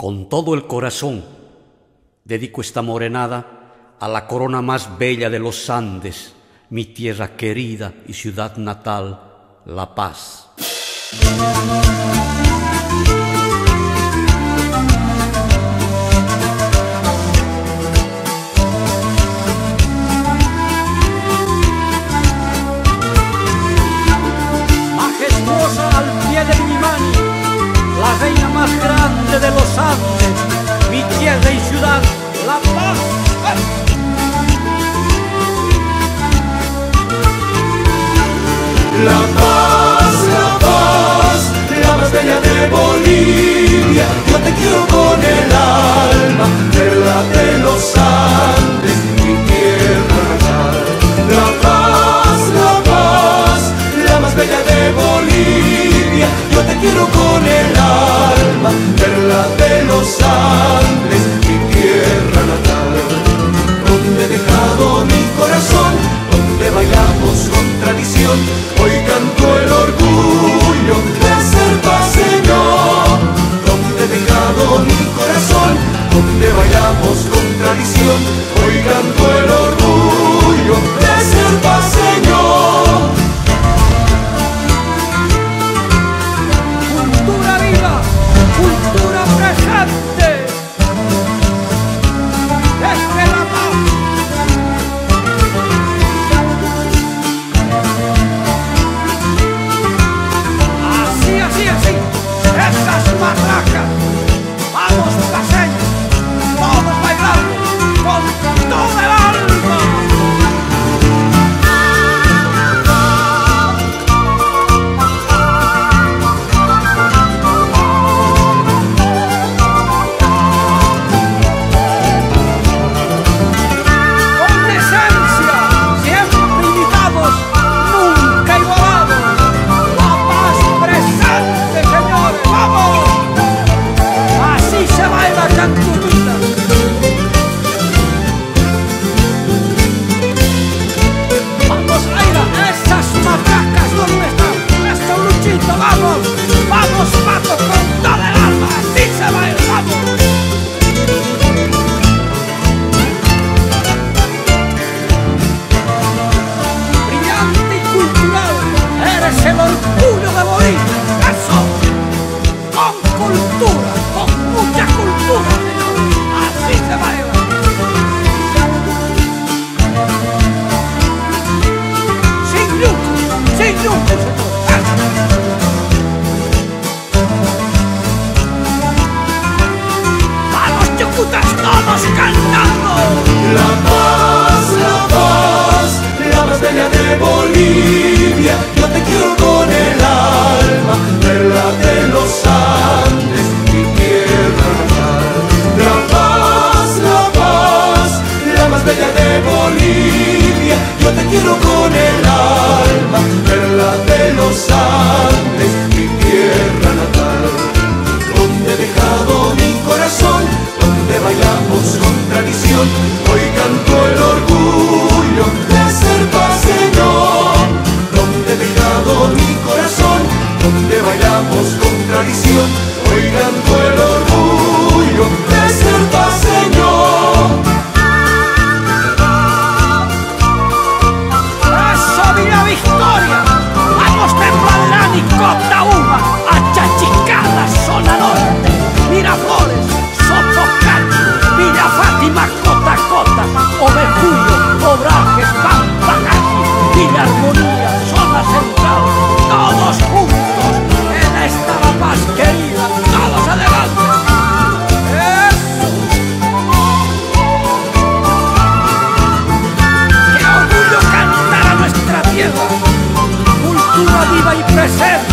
Con todo el corazón dedico esta morenada a la corona más bella de los Andes, mi tierra querida y ciudad natal, La Paz. ¡Vamos, chocutas, todos cantando! La paz la paz la más bella de Bolivia, yo te quiero con el alma. test.